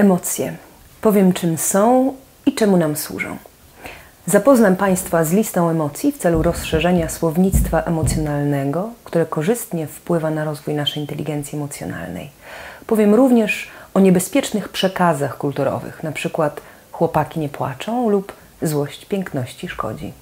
Emocje. Powiem, czym są i czemu nam służą. Zapoznam Państwa z listą emocji w celu rozszerzenia słownictwa emocjonalnego, które korzystnie wpływa na rozwój naszej inteligencji emocjonalnej. Powiem również o niebezpiecznych przekazach kulturowych, na przykład chłopaki nie płaczą lub złość piękności szkodzi.